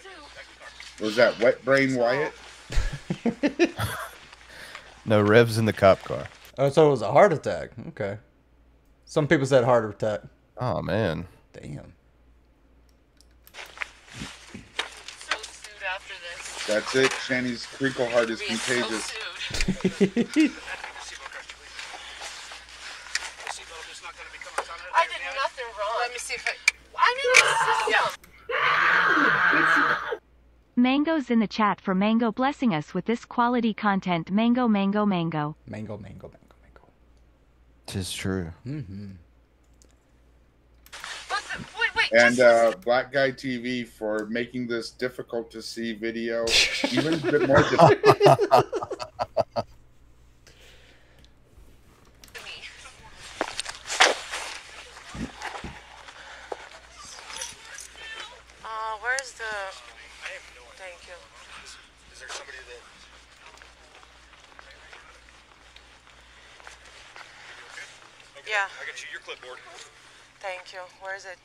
do. Was that Wet Brain Wyatt? (laughs) No, Rev's in the cop car. Oh, so it was a heart attack. Okay. Some people said heart attack. Oh man. Damn. So sued after this. That's it. Shanny's Crinkle Heart is contagious. so (laughs) contagious. sued. Seatbelt, Crusher, please. The seatbelt is not gonna be coming down I did nothing wrong. Let me see if I. I'm in the. Mango's in the chat for Mango blessing us with this quality content. Mango, mango, mango. Mango, mango, mango, mango. Tis true. Mm-hmm. Listen, wait, wait. And uh, Black Guy TV for making this difficult to see video (laughs) even a bit more difficult. (laughs) Uh, where's the? I have no idea. Thank you. Is there somebody that? Okay. Yeah. I got you your clipboard. Thank you. Where is it?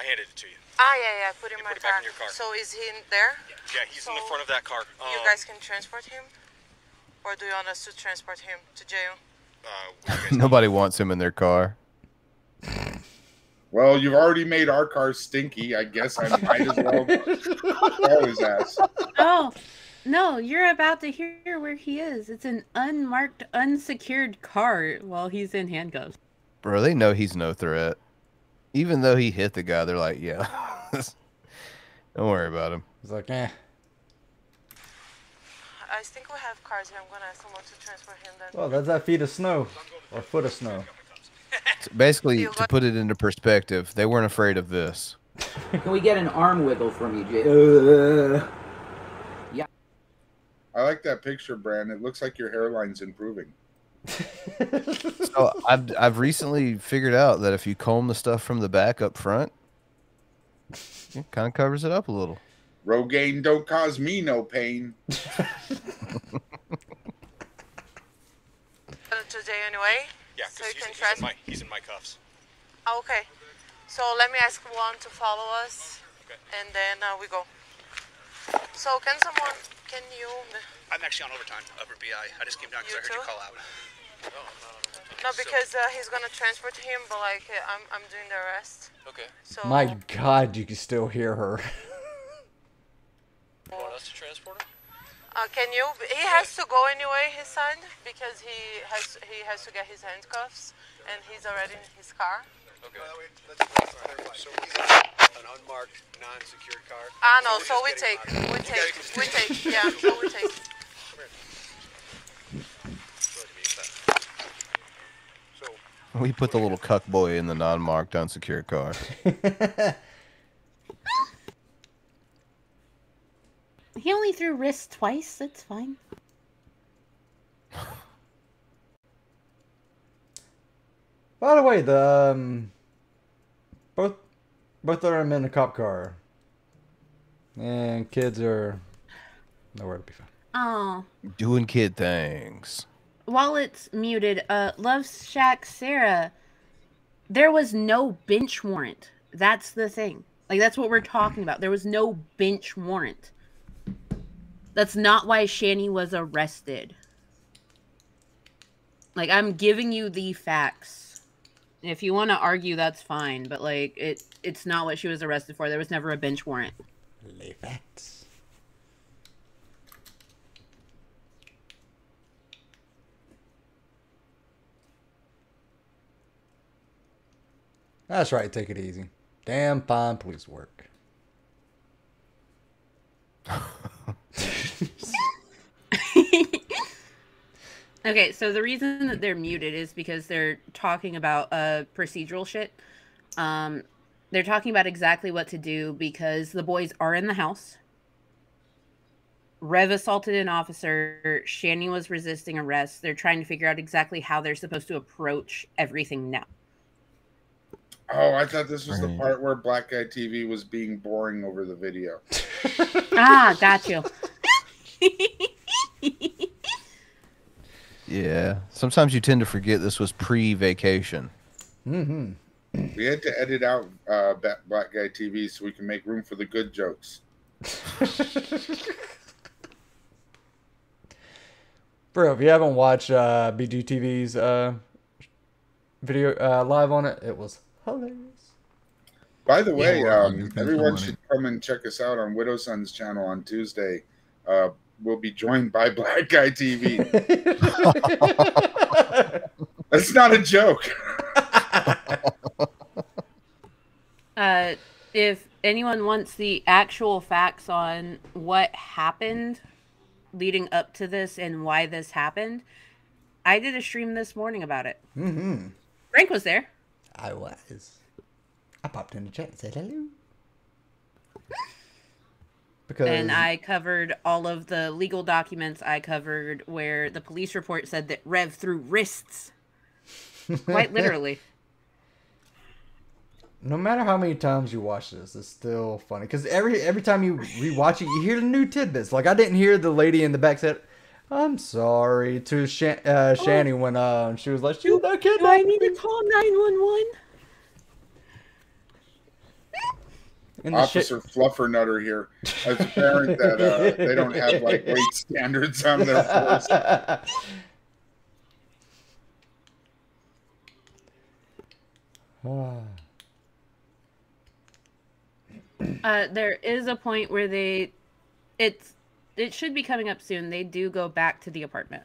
I handed it to you. Ah, yeah, yeah. Put in You my put it back in your car. So is he in there? Yeah, he's in the front of that car. you Um, guys can transport him, or do you want us to transport him to jail? Uh, (laughs) Nobody wants him in their car. Well, you've already made our car stinky. I guess I might as well call his ass. Oh, no, you're about to hear where he is. It's an unmarked, unsecured car while he's in handcuffs. Bro, they know he's no threat. Even though he hit the guy, they're like, yeah. (laughs) Don't worry about him. He's like, eh. I think we have cars here. I'm gonna ask someone to transport him then. Well, that's that feet of snow or foot of snow. (laughs) So basically, to put it into perspective, they weren't afraid of this. Can we get an arm wiggle from you, Jay? Uh, yeah. I like that picture, Bran. It looks like your hairline's improving. So I've I've recently figured out that if you comb the stuff from the back up front, it kind of covers it up a little. Rogaine don't cause me no pain. (laughs) Today anyway. Yeah, So because you he's, can he's, in my, he's in my cuffs. Oh, okay. So let me ask one to follow us, Okay. and then uh, we go. So can someone? Can you? I'm actually on overtime up at BI. I just came down because I heard you call out. No, because uh, he's gonna transport him, but like uh, I'm, I'm doing the rest. Okay. So. My God, you can still hear her. You want us to transport him? Uh, can you? He has to go anyway, his son, because he has he has to get his handcuffs, and he's already in his car. Okay. So he's an unmarked, non-secured car. Ah no, so we take, we take, we take, yeah, so we take. We put the little cuck boy in the non-marked unsecured car. (laughs) He only threw wrist twice. That's fine. By the way, the um, both both of them in a cop car, and kids are nowhere to be found. Oh, Doing kid things. while it's muted, uh, Love Shack Sarah, there was no bench warrant. That's the thing. Like that's what we're talking about. There was no bench warrant. That's not why Shanny was arrested. Like I'm giving you the facts. If you want to argue, that's fine. But like it, it's not what she was arrested for. There was never a bench warrant. Les facts. That's right. Take it easy. Damn fine police work. (laughs) (laughs) Okay, so the reason that they're muted is because they're talking about uh procedural shit. Um they're talking about exactly what to do because the boys are in the house. Rev assaulted an officer. Shanny was resisting arrest. They're trying to figure out exactly how they're supposed to approach everything now. Oh, I thought this was the part where Black Guy TV was being boring over the video. ah, got you. (laughs) Yeah. Sometimes you tend to forget this was pre-vacation. Mm-hmm. We had to edit out uh, Black Guy TV so we can make room for the good jokes. (laughs) Bro, if you haven't watched uh, BGTV's uh, video uh, live on it, it was hilarious. By the way, Yeah, um, everyone should come and check us out on Widow Son's channel on Tuesday. Uh, we'll be joined by Black Guy TV. (laughs) That's not a joke. (laughs) Uh, if anyone wants the actual facts on what happened leading up to this and why this happened, I did a stream this morning about it. Mm-hmm. Frank was there. I was. I popped in the chat and said hello. Because And I covered all of the legal documents. I covered where the police report said that Rev threw wrists. Quite (laughs) literally. no matter how many times you watch this, it's still funny. Because every every time you rewatch it, you hear the new tidbits. Like I didn't hear the lady in the back said, "I'm sorry" to Shan- uh, Shanny when uh, she was like, "She was that kid." Do I need to call 911? And the shit- Officer Fluffernutter here. It's apparent that uh, they don't have like weight (laughs) standards on their force. Ah. (sighs) Uh, there is a point where they, it's, it should be coming up soon. They do go back to the apartment.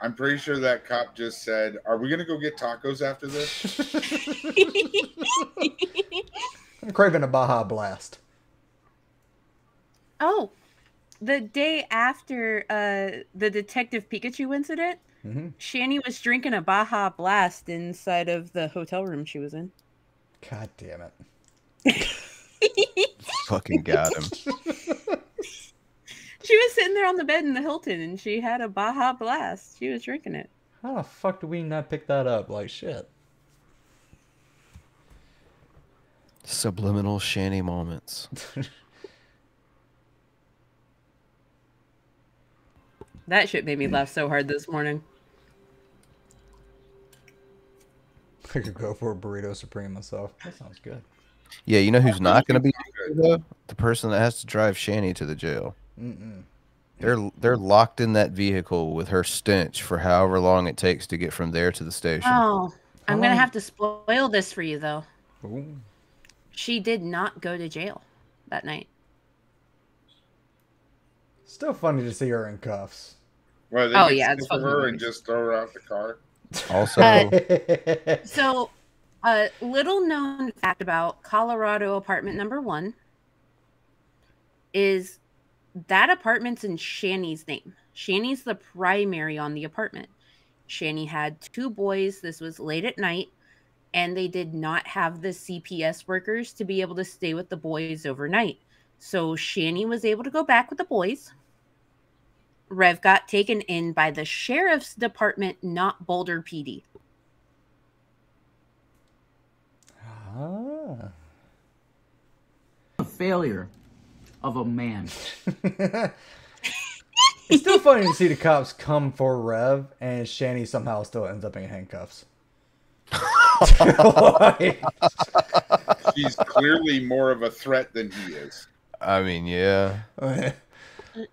I'm pretty sure that cop just said, "Are we gonna go get tacos after this?" (laughs) (laughs) I'm craving a Baja Blast. Oh, the day after uh the Detective Pikachu incident, Mhm. Shanny was drinking a Baja Blast inside of the hotel room she was in. God damn it. (laughs) Fucking got him. (laughs) She was sitting there on the bed in the Hilton and she had a Baja Blast. She was drinking it. How the fuck do we not pick that up? Like shit. Subliminal Shanny moments. (laughs) That shit made me laugh so hard this morning. (laughs) I could go for a burrito supreme myself. That sounds good. Yeah, you know who's not going to be (laughs) though? the person that has to drive Shanny to the jail. Mm-mm. They're they're locked in that vehicle with her stench for however long it takes to get from there to the station. Oh, I'm How gonna have to spoil this for you though. Ooh. She did not go to jail that night. Still funny to see her in cuffs. Well, they Oh, yeah, it's of fucking her and just throw her out the car. Also, Uh, (laughs) So, a little known fact about Colorado apartment number one is that apartment's in Shanny's name. Shanny's the primary on the apartment. Shanny had two boys. This was late at night, and they did not have the CPS workers to be able to stay with the boys overnight. So Shanny was able to go back with the boys. Rev got taken in by the sheriff's department, not Boulder PD. Ah. A failure of a man. (laughs) It's still funny to see the cops come for Rev and Shanny somehow still ends up in handcuffs. (laughs) Like- She's clearly more of a threat than he is. I mean, yeah. (laughs)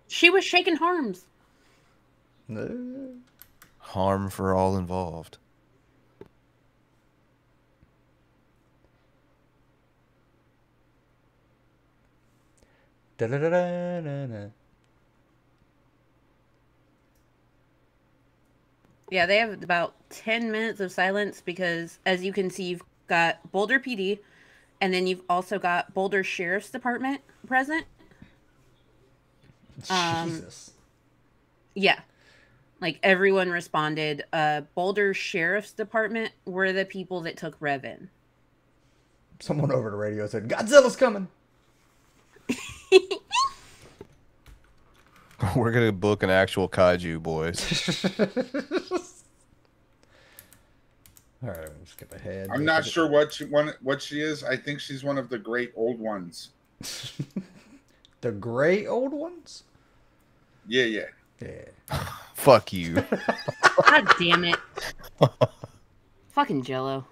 She was shaking arms. (laughs) Harm for all involved. Da-da-da-da-da-da. Yeah, they have about 10 minutes of silence because, as you can see, you've got Boulder PD and then you've also got Boulder Sheriff's Department present. Um, Jesus. Yeah. Like everyone responded. Uh, Boulder Sheriff's Department were the people that took Rev in. Someone over the radio said, Godzilla's coming. (laughs) (laughs) We're gonna book an actual kaiju, boys. (laughs) All right, I'm skip ahead. I'm not sure what she one what she is. I think she's one of the great old ones. (laughs) The gray old ones? Yeah, yeah. Yeah. (laughs) Fuck you. (laughs) God damn it. Fucking Jello.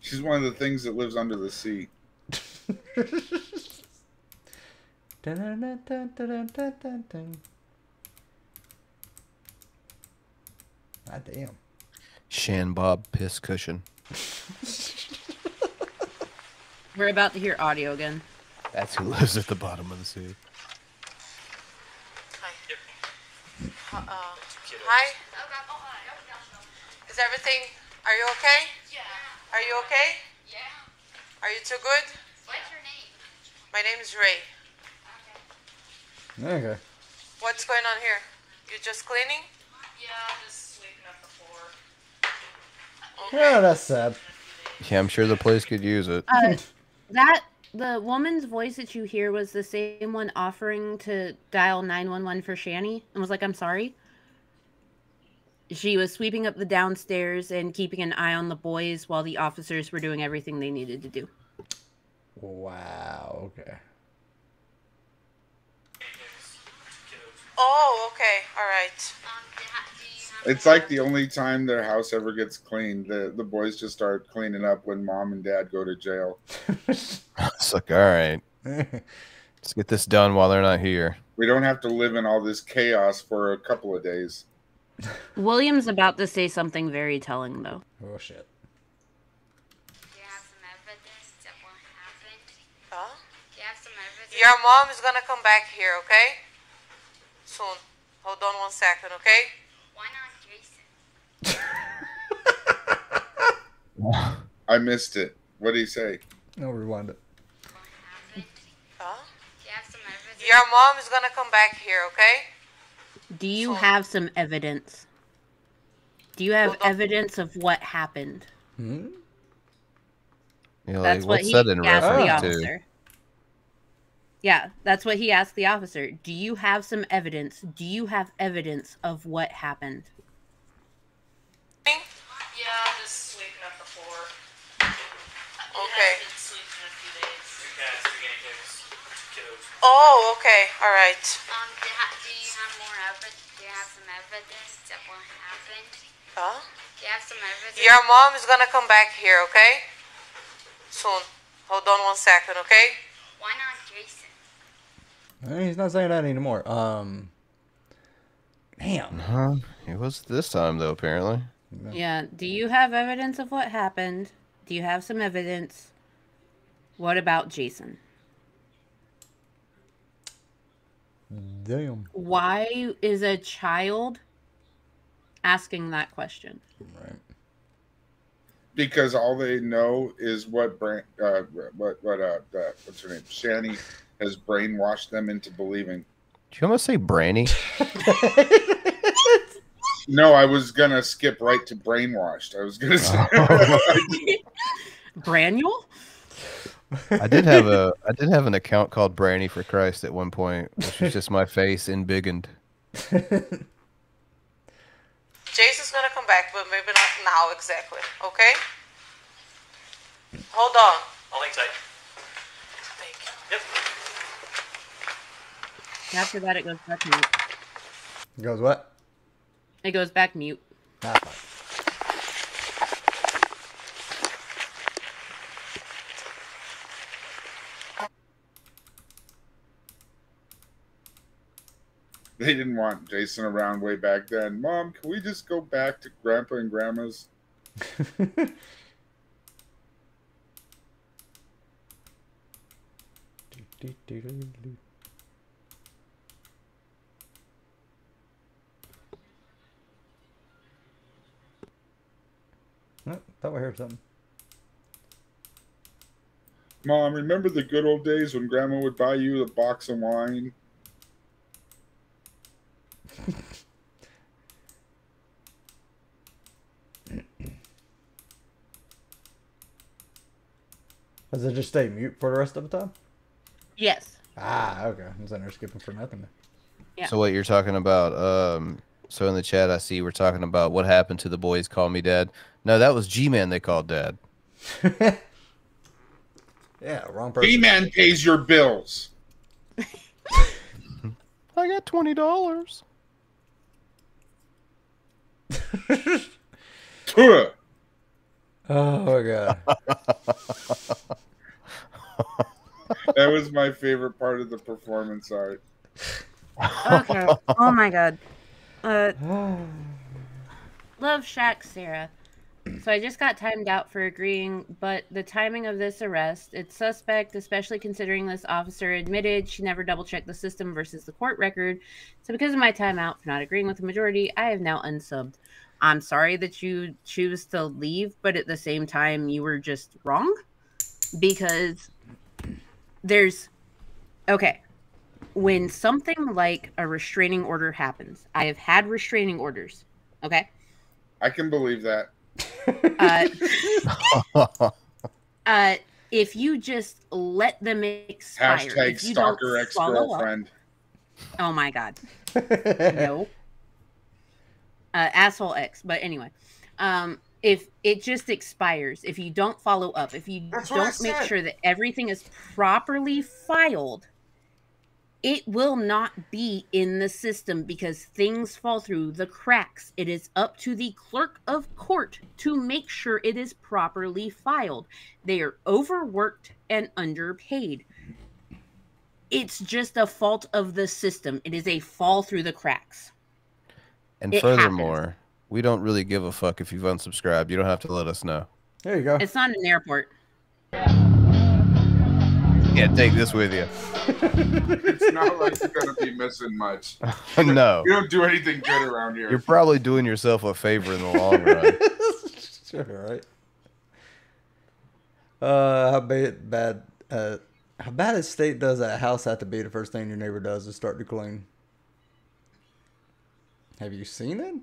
She's one of the things that lives under the sea. God ah, damn. Shan Bob piss cushion. We're about to hear audio again. That's who lives at the bottom of the sea. Hi. Uh, uh, hi. Is everything? Are you okay? Yeah. Are you okay? Yeah. Are you too good? What's your name? My name is Ray. Okay. What's going on here? You just cleaning? Yeah, just sweeping up the floor. Yeah, that's sad. Yeah, I'm sure the place could use it. Uh, that the woman's voice that you hear was the same one offering to dial 911 for Shanny and was like, I'm sorry. She was sweeping up the downstairs and keeping an eye on the boys while the officers were doing everything they needed to do. Wow, okay. Oh, okay. All right. It's like the only time their house ever gets cleaned. The the boys just start cleaning up when mom and dad go to jail. (laughs) It's like, all right, (laughs) let's get this done while they're not here. We don't have to live in all this chaos for a couple of days. (laughs) William's about to say something very telling, though. Oh, shit. Do you have some evidence that won't have it? Huh? Do you have some evidence? Your mom is gonna come back here, okay? Soon. Hold on one second, okay? Why not Jason? I missed it. What did he say? No, rewind it. Huh? Your mom is gonna come back here, okay? Do you have some evidence? Do you have evidence of what happened? Hmm? Yeah, like, That's what he that asked the reference to? officer. Yeah, that's what he asked the officer. Do you have some evidence? Do you have evidence of what happened? Yeah, I'll just sweeping up the floor. Okay. Been sleeping a few days. Two cats, two guinea pigs, kiddos. Oh, okay. All right. Um, do, ha- do you have more evidence? Do you have some evidence that what happened? Huh? Do you have some evidence? Your mom is gonna come back here, okay? Soon. Hold on one second, okay? Why not Jason? He's not saying that anymore. Um, damn. Huh? It was this time though, apparently. Yeah. Do you have evidence of what happened? Do you have some evidence? What about Jason? Damn. Why is a child asking that question? Right. because all they know is what Bran, uh, what what uh, uh, what's her name, Shanny, has brainwashed them into believing. Did you almost say Branny? (laughs) (laughs) No, I was gonna skip right to brainwashed. I was gonna (laughs) say. Oh. (laughs) Branual? I did have a I did have an account called Branny for Christ at one point, which was just my face embiggened. Jason's gonna come back, but maybe not now exactly. Okay? Hold on. I'll hang tight. Thank you. Yep. After that, it goes back mute. Goes what? It goes back mute. Ah, fuck. they didn't want Jason around way back then. Mom, can we just go back to Grandpa and Grandma's? (laughs) (laughs) (laughs) Oh, thought we heard something. Mom, remember the good old days when Grandma would buy you a box of wine? (laughs) Does it just stay mute for the rest of the time? Yes. Ah, okay. I was in there skipping for nothing. Yeah. So what you're talking about? Um, so in the chat, I see we're talking about what happened to the boys call me dad. No, that was G-Man they called dad. (laughs) Yeah, wrong person. He-Man pays your bills. (laughs) I got twenty dollars. (laughs) Oh my god. that was my favorite part of the performance art. Okay. oh my god. Uh, (gasps) love Shack Sarah. So I just got timed out for agreeing, but the timing of this arrest, it's suspect, especially considering this officer admitted she never double checked the system versus the court record. So because of my timeout for not agreeing with the majority, I have now unsubbed. I'm sorry that you choose to leave, but at the same time, you were just wrong because there's okay when something like a restraining order happens i have had restraining orders okay? I can believe that. uh, (laughs) uh if you just let them expire Hashtag if you stalker ex girlfriend. oh my god. (laughs) No uh asshole x but anyway. Um if it just expires if you don't follow up if you That's don't make sure that everything is properly filed it will not be in the system because things fall through the cracks. It is up to the clerk of court to make sure it is properly filed. They are overworked and underpaid. It's just a fault of the system. It is a fall through the cracks. And It furthermore, we don't really give a fuck if you've unsubscribed. You don't have to let us know. There you go. It's not an airport. Yeah, take this with you. it's not like you're gonna be missing much. (laughs) (laughs) no, You don't do anything good around here. you're probably doing yourself a favor in the long run. (laughs) sure, right. Uh, how bad, bad, uh, how bad a state does that house have to be? The first thing your neighbor does is start to clean. Have you seen it?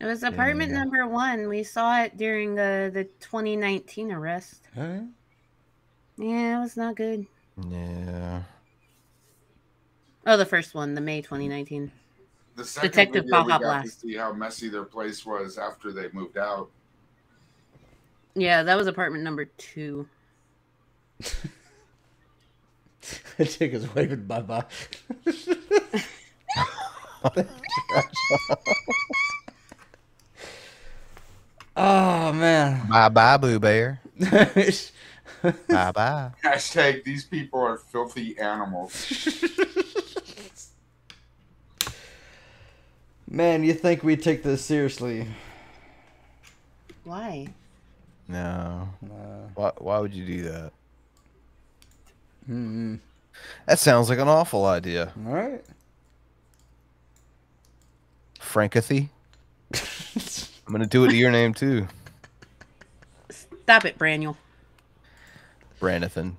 It was apartment Yeah. number one. We saw it during the, the 2019 arrest. Oh, yeah? Yeah, it was not good. Yeah. Oh, the first one, the May 2019. The second Detective video, we Baja got to see how messy their place was after they moved out. Yeah, that was apartment number two. (laughs) The chick is waving bye bye. (laughs) (laughs) oh man. Bye bye, Boo Bear. Bye bye. Hashtag these people are filthy animals. Man, you think we take this seriously? Why? No. No. Why, why would you do that? Hmm. That sounds like an awful idea. All right. Frankathy. I'm gonna do it to your name too, Stop it, Braniel. Branathan.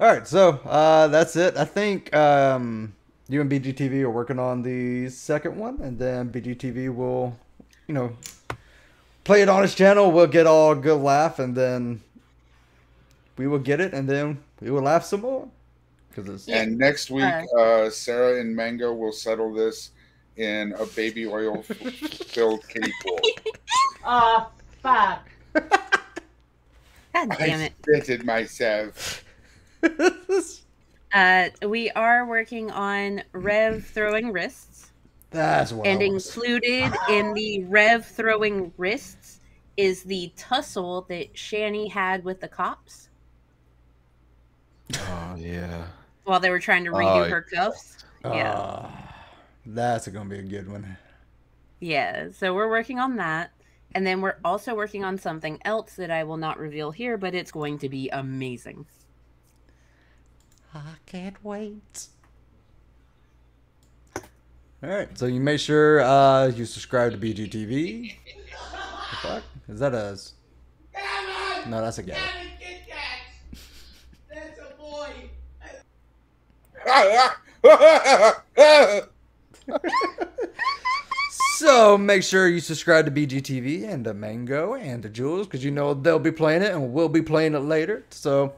All right, so uh, that's it. I think um, you and BGTV are working on the second one, and then BGTV will, you know, play it on his channel. We'll get all good laugh, and then we will get it, and then we will laugh some more. Cause it's And next week, uh, Sarah and Mango will settle this in a baby oil filled kiddie pool. (laughs) Ah, fuck. (laughs) God damn I it. spitted myself. (laughs) Uh, we are working on Rev throwing wrists. That's what and I was- included in the Rev throwing wrists is the tussle that Shanny had with the cops Oh yeah. while they were trying to redo Oh, her cuffs. Yeah. Ah, that's gonna be a good one. Yeah, so we're working on that. And then we're also working on something else that I will not reveal here, but it's going to be amazing. I can't wait. All right, so you make sure uh, you subscribe to BGTV. The fuck is that a? No, that's a guy. That's a boy. So make sure you subscribe to BGTV and to Mango and to Jules because you know they'll be playing it and we'll be playing it later. So,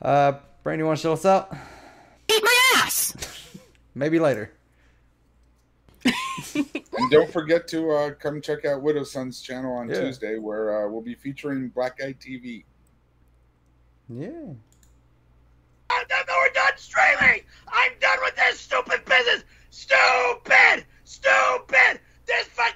uh, Brandon, you want to show us out? Eat my ass. (laughs) Maybe later. (laughs) And don't forget to uh, come check out Widow Son's channel on Yeah. Tuesday, where uh, we'll be featuring Black Eye TV. Yeah. And then we're done streaming. I'm done with this stupid business! stupid stupid. This fucking